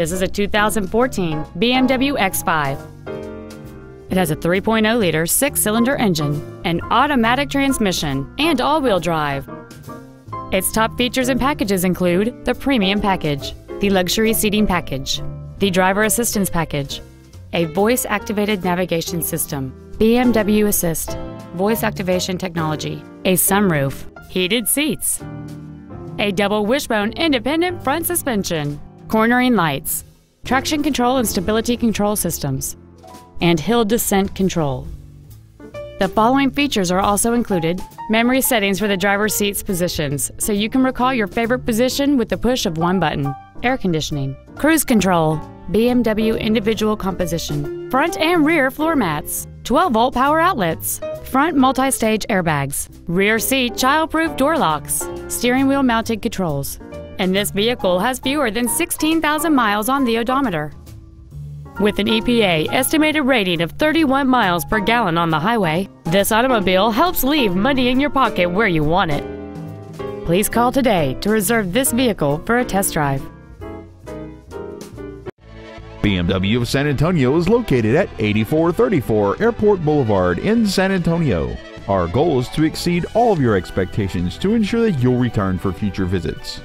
This is a 2014 BMW X5. It has a 3.0 liter six cylinder engine, an automatic transmission, and all wheel drive. Its top features and packages include the Premium Package, the Luxury Seating Package, the Driver Assistance Package, a voice activated navigation system, BMW Assist, voice activation technology, a sunroof, heated seats, a double wishbone independent front suspension, cornering lights, traction control and stability control systems, and hill descent control. The following features are also included memory settings for the driver's seat's positions, so you can recall your favorite position with the push of one button, air conditioning, cruise control, BMW individual composition, front and rear floor mats, 12 volt power outlets, front multi stage airbags, rear seat child proof door locks, steering wheel mounted controls, and this vehicle has fewer than 16,000 miles on the odometer. With an EPA estimated rating of 31 miles per gallon on the highway, this automobile helps leave money in your pocket where you want it. Please call today to reserve this vehicle for a test drive. BMW of San Antonio is located at 8434 Airport Boulevard in San Antonio. Our goal is to exceed all of your expectations to ensure that you'll return for future visits.